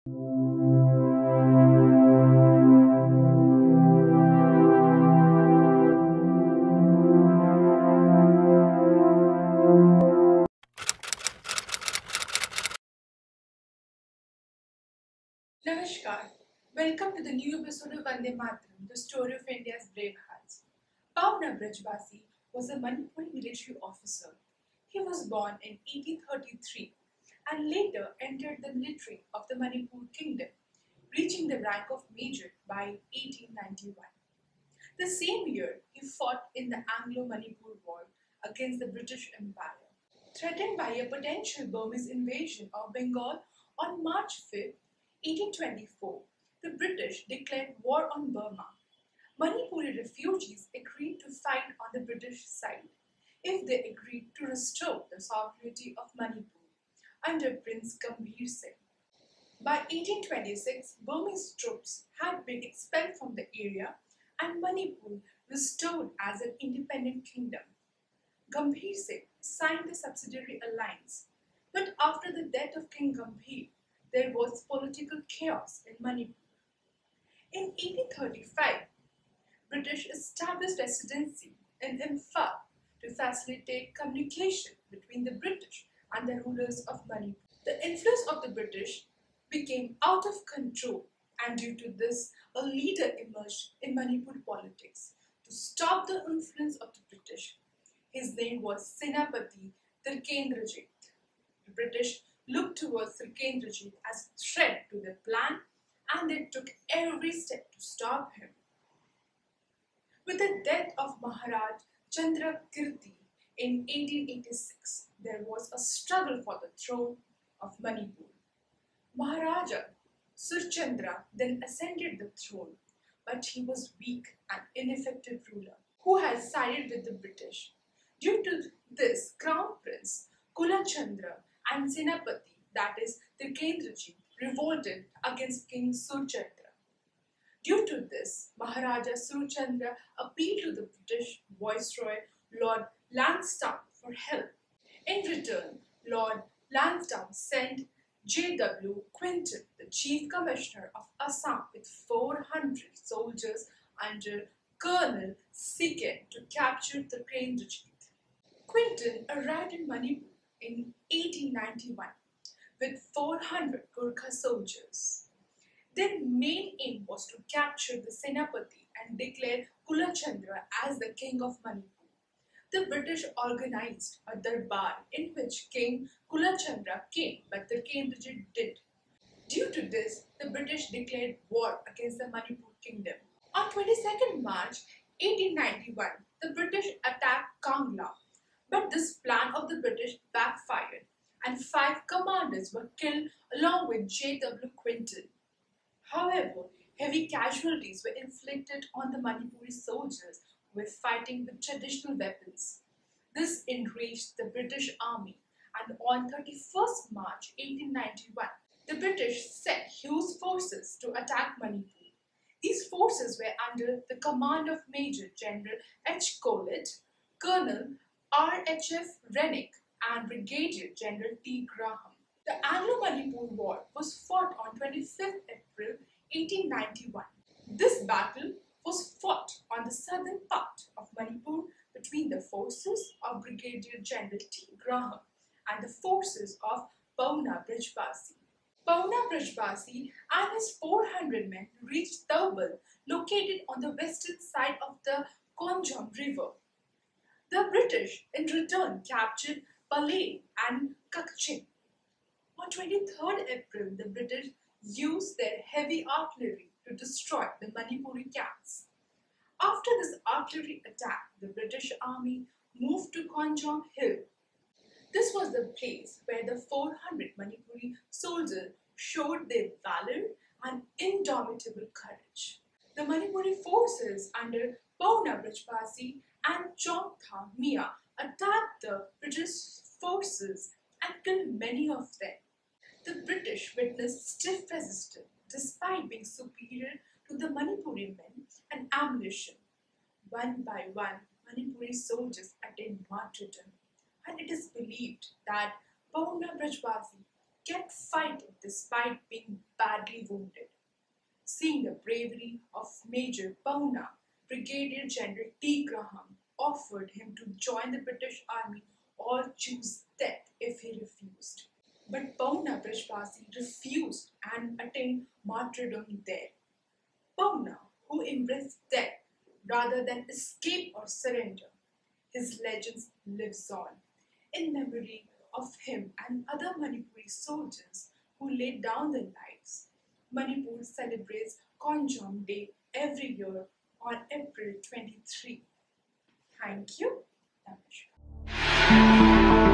Namaskar. Welcome to the new episode of Vande Mataram, the story of India's brave hearts. Paona Brajabasi was a Manipuri military officer. He was born in 1833 and later entered the military of the Manipur kingdom, reaching the rank of major by 1891. The same year, he fought in the Anglo-Manipur War against the British Empire. Threatened by a potential Burmese invasion of Bengal on March 5, 1824, the British declared war on Burma. Manipuri refugees agreed to fight on the British side if they agreed to restore the sovereignty of Manipur under Prince Gambhir Singh. By 1826, Burmese troops had been expelled from the area and Manipur restored as an independent kingdom. Gambhir Singh signed the subsidiary alliance, but after the death of King Gambhir, there was political chaos in Manipur. In 1835, British established residency in Imphal to facilitate communication between the British and the rulers of Manipur. The influence of the British became out of control and due to this, a leader emerged in Manipur politics to stop the influence of the British. His name was Senapati Tikendrajit. The British looked towards Tikendrajit as a threat to their plan and they took every step to stop him. With the death of Maharaj Chandrakirti in 1886, there was a struggle for the throne of Manipur. Maharaja Surchandra then ascended the throne, but he was weak and ineffective ruler who had sided with the British. Due to this, Crown Prince Kulachandra and Senapati, that is Tikendrajit, revolted against King Surchandra. Due to this, Maharaja Surchandra appealed to the British Viceroy Lord Lansdowne for help. In return, Lord Lansdowne sent J.W. Quinton, the Chief Commissioner of Assam, with 400 soldiers under Colonel Skene to capture the Tikendrajit. Quinton arrived in Manipur in 1891 with 400 Gurkha soldiers. Their main aim was to capture the Senapati and declare Kulachandra as the king of Manipur. The British organized a darbar in which King Kulachandra came but the Tikendrajit did. Due to this, the British declared war against the Manipur kingdom. On 22nd March 1891, the British attacked Kangla, but this plan of the British backfired and five commanders were killed along with J.W. Quinton. However, heavy casualties were inflicted on the Manipuri soldiers were fighting with traditional weapons. This enraged the British army and on 31st March 1891, the British sent huge forces to attack Manipur. These forces were under the command of Major General H. Collett, Colonel R.H.F. Rennick, and Brigadier General T. Graham. The Anglo-Manipur War was fought on 25th April 1891. This battle was fought on the southern part of Manipur between the forces of Brigadier General T. Graham and the forces of Paona Brajabasi. Paona Brajabasi and his 400 men reached Thoubal, located on the western side of the Khongjom River. The British in return captured Pallel and Kakching. On 23rd April, the British used their heavy artillery to destroy the Manipuri camps. After this artillery attack, the British army moved to Khongjom Hill. This was the place where the 400 Manipuri soldiers showed their valor and indomitable courage. The Manipuri forces under Paona Brajabasi and Chongtha Mia attacked the British forces and killed many of them. The British witnessed stiff resistance despite being superior to the Manipuri men and ammunition. One by one, Manipuri soldiers attained martyrdom, and it is believed that Paona Brajabasi kept fighting despite being badly wounded. Seeing the bravery of Major Paona, Brigadier General T. Graham offered him to join the British Army or choose death if he refused. But Paona Brajabasi refused and attained martyrdom there. Paona, who embraced death rather than escape or surrender, his legend lives on in memory of him and other Manipuri soldiers who laid down their lives. Manipur celebrates Khongjom Day every year on April 23. Thank you. Namaskar.